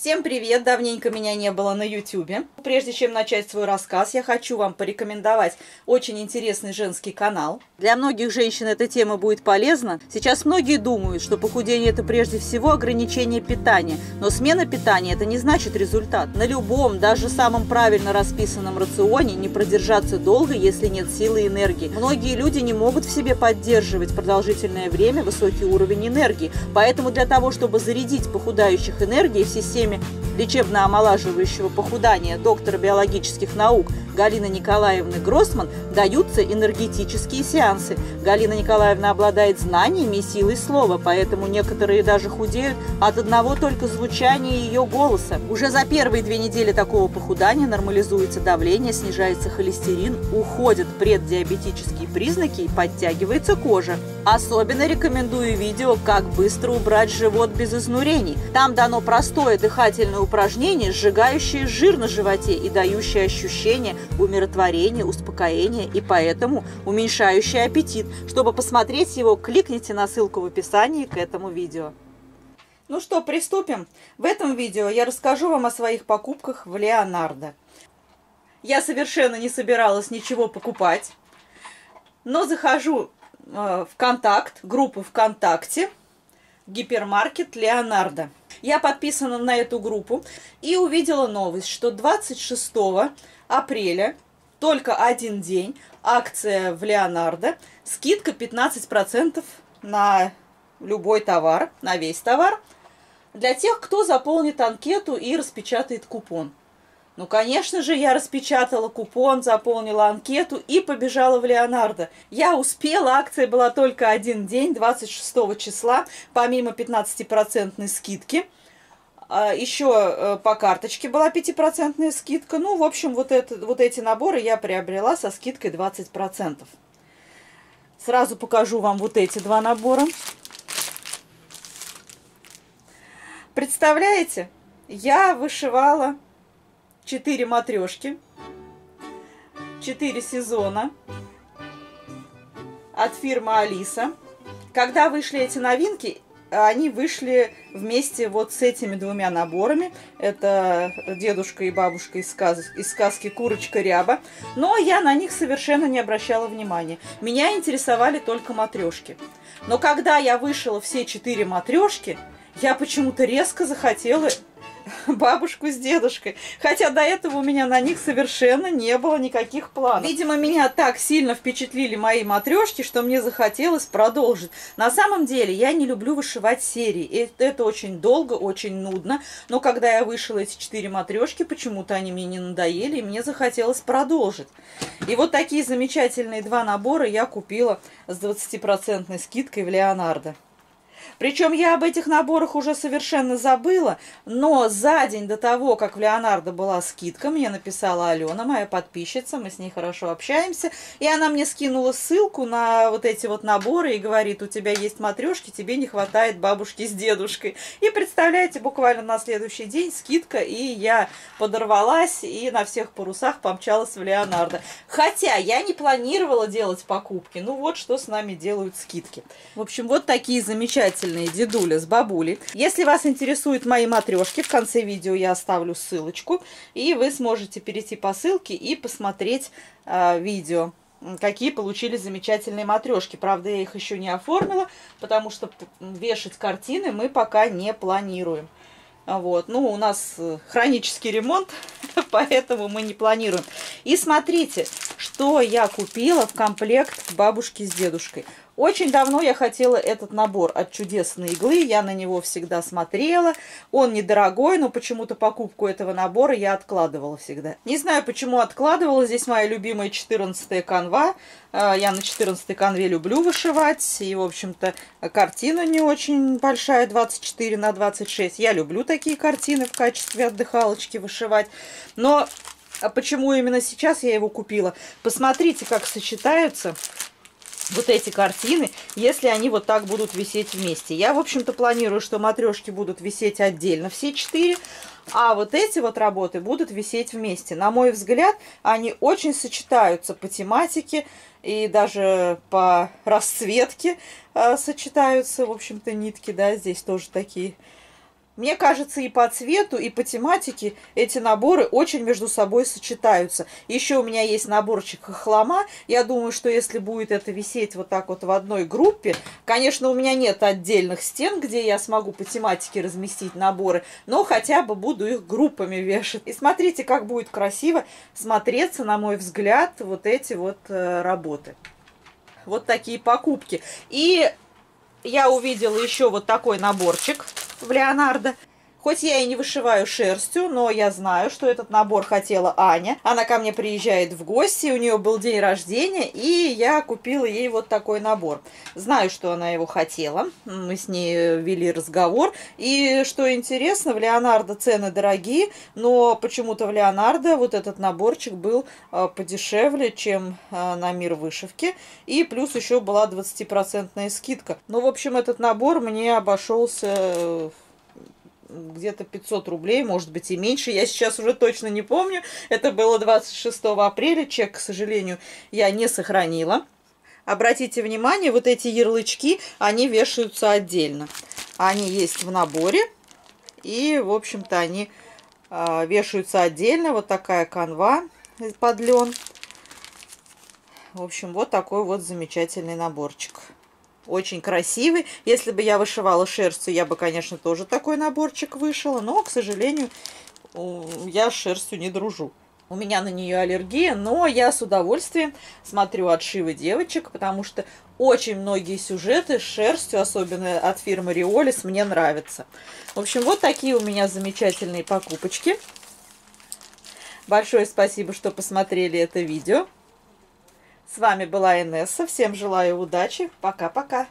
Всем привет! Давненько меня не было на ютюбе. Прежде чем начать свой рассказ, я хочу вам порекомендовать очень интересный женский канал. Для многих женщин эта тема будет полезна. Сейчас многие думают, что похудение – это прежде всего ограничение питания. Но смена питания – это не значит результат. На любом, даже самом правильно расписанном рационе не продержаться долго, если нет силы и энергии. Многие люди не могут в себе поддерживать продолжительное время высокий уровень энергии. Поэтому для того, чтобы зарядить похудающих энергией в системе системе лечебно-омолаживающего похудания доктора биологических наук Галины Николаевны Гроссман даются энергетические сеансы. Галина Николаевна обладает знаниями и силой слова, поэтому некоторые даже худеют от одного только звучания ее голоса. Уже за первые две недели такого похудания нормализуется давление, снижается холестерин, уходят преддиабетические признаки и подтягивается кожа. Особенно рекомендую видео «Как быстро убрать живот без изнурений». Там дано простое дыхательное упражнение, сжигающее жир на животе и дающее ощущение умиротворение, успокоение и поэтому уменьшающий аппетит. Чтобы посмотреть его, кликните на ссылку в описании к этому видео. Ну что, приступим. В этом видео я расскажу вам о своих покупках в Леонардо. Я совершенно не собиралась ничего покупать, но захожу э, в контакт, группу ВКонтакте, гипермаркет Леонардо. Я подписана на эту группу и увидела новость, что 26 апреля, только один день, акция в Леонардо, скидка 15% на любой товар, на весь товар, для тех, кто заполнит анкету и распечатает купон. Ну, конечно же, я распечатала купон, заполнила анкету и побежала в Леонардо. Я успела, акция была только один день, 26 числа, помимо 15% скидки – а, Еще э, по карточке была 5% скидка. Ну, в общем, вот, это, вот эти наборы я приобрела со скидкой 20%. Сразу покажу вам вот эти два набора. Представляете, я вышивала 4 матрешки, 4 сезона от фирмы Алиса. Когда вышли эти новинки, они вышли вместе вот с этими двумя наборами. Это дедушка и бабушка из, сказ... из сказки «Курочка ряба». Но я на них совершенно не обращала внимания. Меня интересовали только матрешки. Но когда я вышила все четыре матрешки, я почему-то резко захотела бабушку с дедушкой. Хотя до этого у меня на них совершенно не было никаких планов. Видимо, меня так сильно впечатлили мои матрешки, что мне захотелось продолжить. На самом деле, я не люблю вышивать серии. Это, это очень долго, очень нудно. Но когда я вышила эти четыре матрешки, почему-то они мне не надоели, и мне захотелось продолжить. И вот такие замечательные два набора я купила с 20% скидкой в Леонардо. Причем я об этих наборах уже совершенно забыла, но за день до того, как в Леонардо была скидка, мне написала Алена, моя подписчица, мы с ней хорошо общаемся, и она мне скинула ссылку на вот эти вот наборы и говорит, у тебя есть матрешки, тебе не хватает бабушки с дедушкой. И представляете, буквально на следующий день скидка, и я подорвалась и на всех парусах помчалась в Леонардо. Хотя я не планировала делать покупки, ну вот что с нами делают скидки. В общем, вот такие замечательные замечательные дедуля с бабулей. Если вас интересуют мои матрешки, в конце видео я оставлю ссылочку, и вы сможете перейти по ссылке и посмотреть э, видео какие получили замечательные матрешки. Правда, я их еще не оформила, потому что вешать картины мы пока не планируем. Вот. Ну, у нас э, хронический ремонт, поэтому мы не планируем. И смотрите, что я купила в комплект бабушки с дедушкой. Очень давно я хотела этот набор от чудесной иглы, я на него всегда смотрела. Он недорогой, но почему-то покупку этого набора я откладывала всегда. Не знаю, почему откладывала, здесь моя любимая 14 канва. А, я на 14 канве люблю вышивать, и, в общем-то, картина не очень большая, 24 на 26. Я люблю такие картины в качестве отдыхалочки вышивать. Но а почему именно сейчас я его купила? Посмотрите, как сочетаются вот эти картины, если они вот так будут висеть вместе. Я, в общем-то, планирую, что матрешки будут висеть отдельно, все четыре, а вот эти вот работы будут висеть вместе. На мой взгляд, они очень сочетаются по тематике и даже по расцветке э, сочетаются, в общем-то, нитки, да, здесь тоже такие Мне кажется, и по цвету, и по тематике эти наборы очень между собой сочетаются. Еще у меня есть наборчик хлама. Я думаю, что если будет это висеть вот так вот в одной группе, конечно, у меня нет отдельных стен, где я смогу по тематике разместить наборы, но хотя бы буду их группами вешать. И смотрите, как будет красиво смотреться, на мой взгляд, вот эти вот э, работы. Вот такие покупки. И я увидела еще вот такой наборчик в Леонардо. Хоть я и не вышиваю шерстью, но я знаю, что этот набор хотела Аня. Она ко мне приезжает в гости, у нее был день рождения, и я купила ей вот такой набор. Знаю, что она его хотела, мы с ней вели разговор. И что интересно, в Леонардо цены дорогие, но почему-то в Леонардо вот этот наборчик был а, подешевле, чем а, на мир вышивки. И плюс еще была 20% скидка. Ну, в общем, этот набор мне обошелся где-то 500 рублей, может быть и меньше, я сейчас уже точно не помню. Это было 26 апреля, чек, к сожалению, я не сохранила. Обратите внимание, вот эти ярлычки, они вешаются отдельно. Они есть в наборе, и, в общем-то, они э, вешаются отдельно. Вот такая канва под лен. В общем, вот такой вот замечательный наборчик очень красивый. Если бы я вышивала шерстью, я бы, конечно, тоже такой наборчик вышила, но, к сожалению, я с шерстью не дружу. У меня на нее аллергия, но я с удовольствием смотрю отшивы девочек, потому что очень многие сюжеты с шерстью, особенно от фирмы Риолис, мне нравятся. В общем, вот такие у меня замечательные покупочки. Большое спасибо, что посмотрели это видео. С вами была Инесса. Всем желаю удачи. Пока-пока.